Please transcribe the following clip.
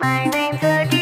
My name's a.